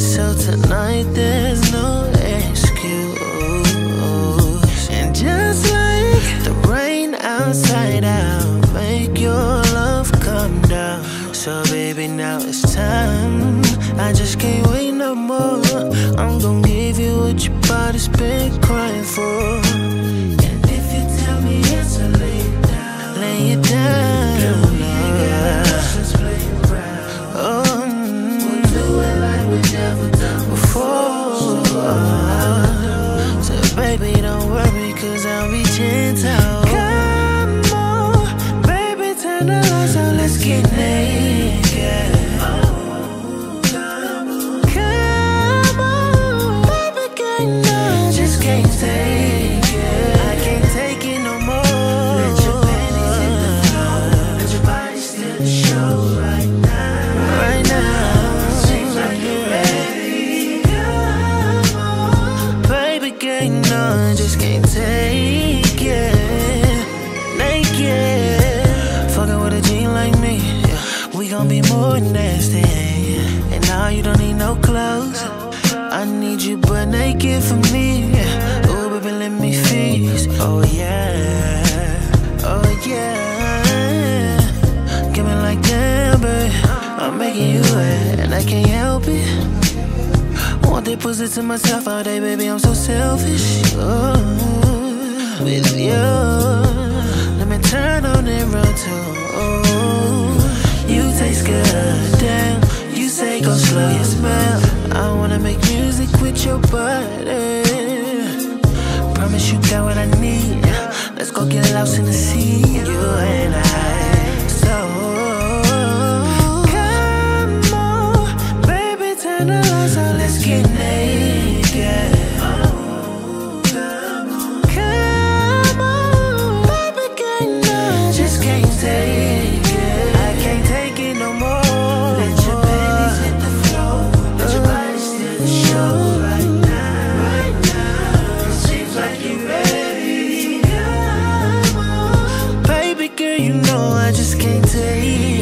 so tonight there's no excuse. And just like the rain outside, I'll make your love come down. So baby, now it's time. I just can't wait no more. I'm gonna give you what your body's been crying for. Baby, don't worry, cause I'll be gentle. Come on, baby, turn the lights on, let's get naked. Gon' be more nasty. And now you don't need no clothes. I need you but naked for me. Oh, baby, let me feast. Oh, yeah. Oh, yeah. Give me like that, babe. I'm making you wet, and I can't help it. Want that pussy to myself all day, baby. I'm so selfish. Oh, with you. Let me turn on and run too. Oh, Go slow your smell. I wanna make music with your body. Promise you got what I need. Let's go get lost in the day